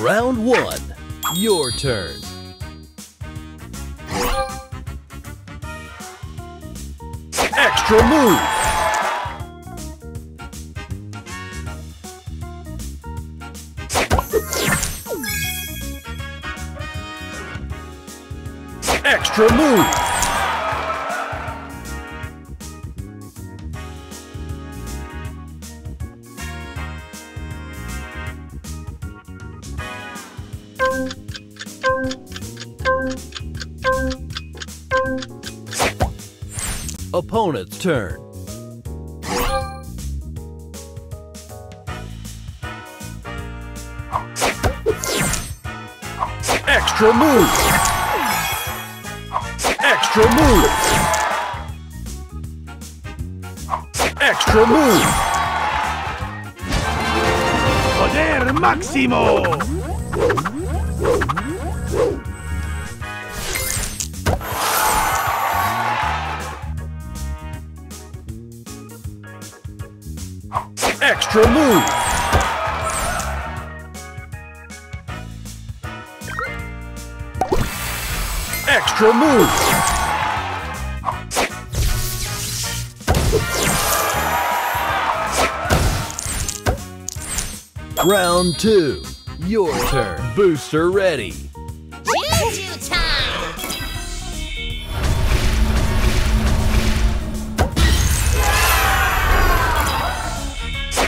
Round one. Your turn. Extra move. Extra move. Opponent's turn. Extra move. Extra move. Extra move. Poder máximo. Extra move. Extra move. Round two. Your turn. Booster ready. Juju time!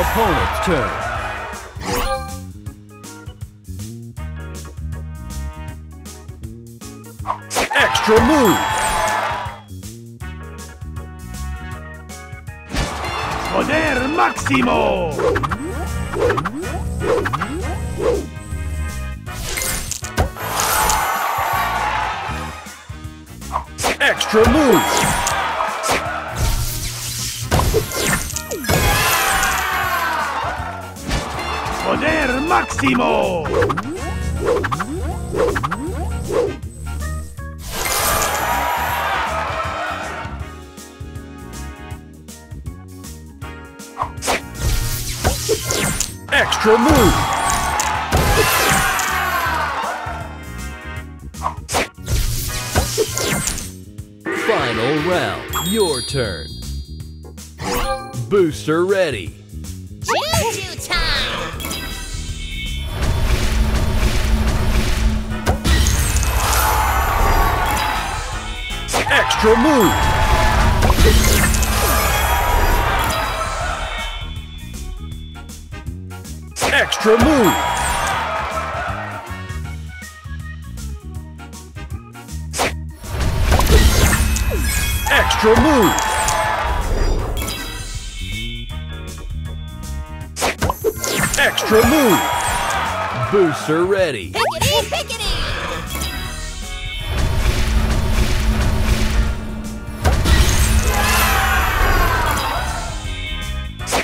Opponent's turn. Extra move. Poder máximo. Extra move. Poder máximo. Extra move. Round. Your turn. Booster ready. Juju time! Extra move. Extra move. Extra move. Extra move. Booster ready. Pickety, pickety!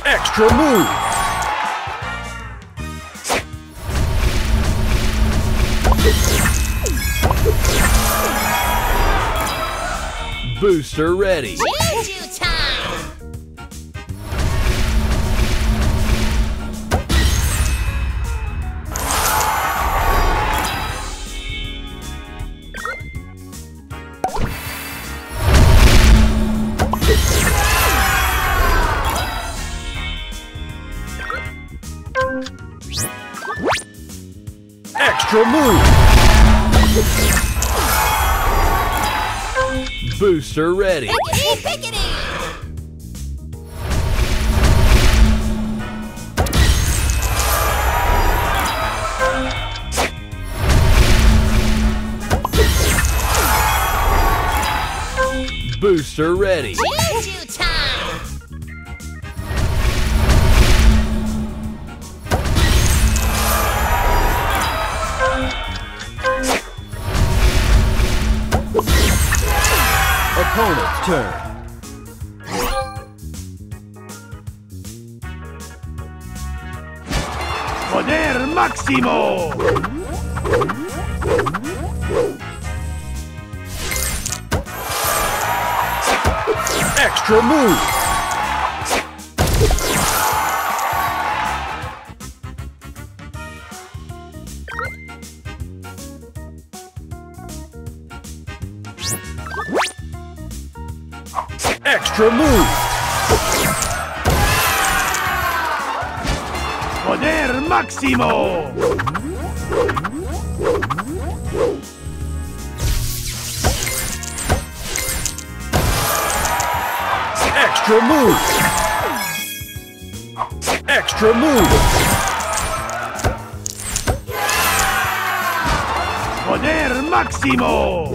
Extra move. Booster ready. Juju time! Extra move. Booster ready. Pickety, pickety. Booster ready. Choo -choo Opponent's turn. Poder máximo. Extra move. Máximo. Extra move. Extra move. Poder máximo.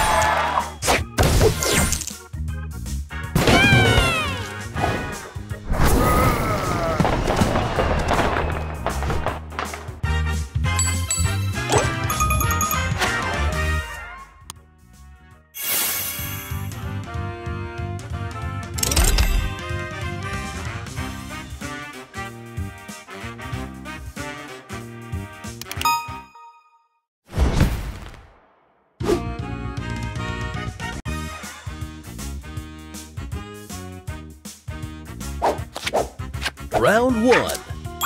Round one.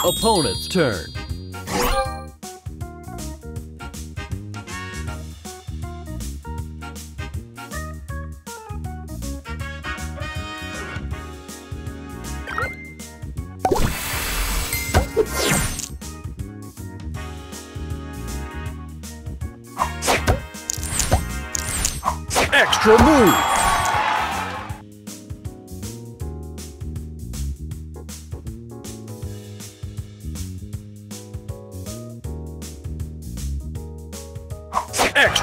Opponent's turn. Extra move.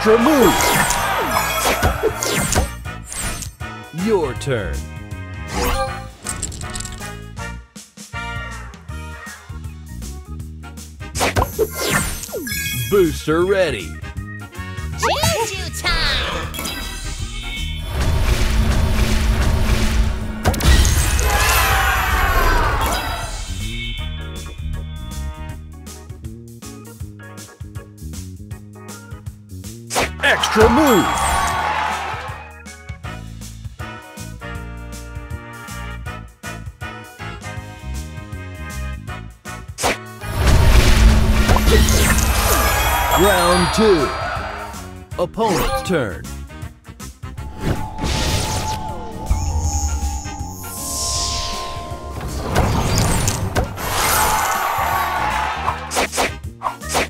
Extra move. Your turn. Booster ready. Extra move. Round two. Opponent's turn.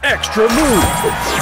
Extra move.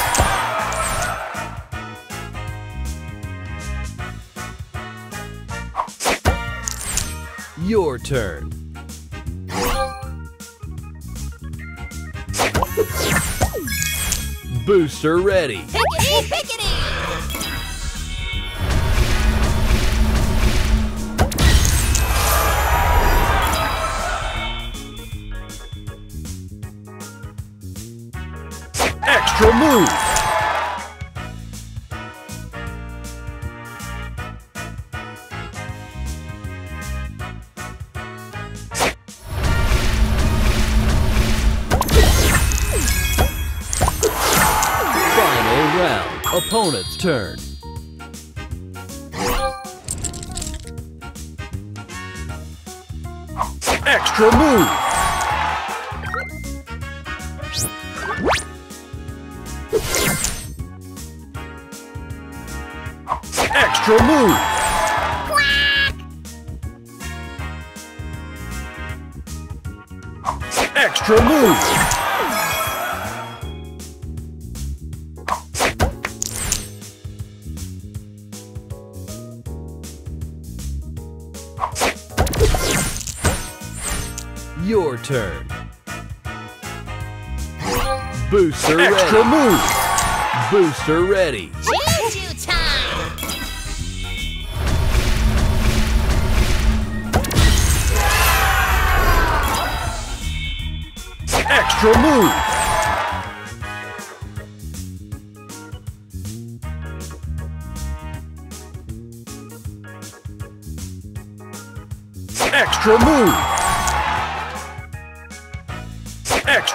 Turn. Booster ready. Pickety, pickety. Extra move. opponent's turn. Extra move! Extra move! Quack. Extra move! Turn. Booster Extra ready. move. Booster ready. Choo choo time. Extra move. Extra move.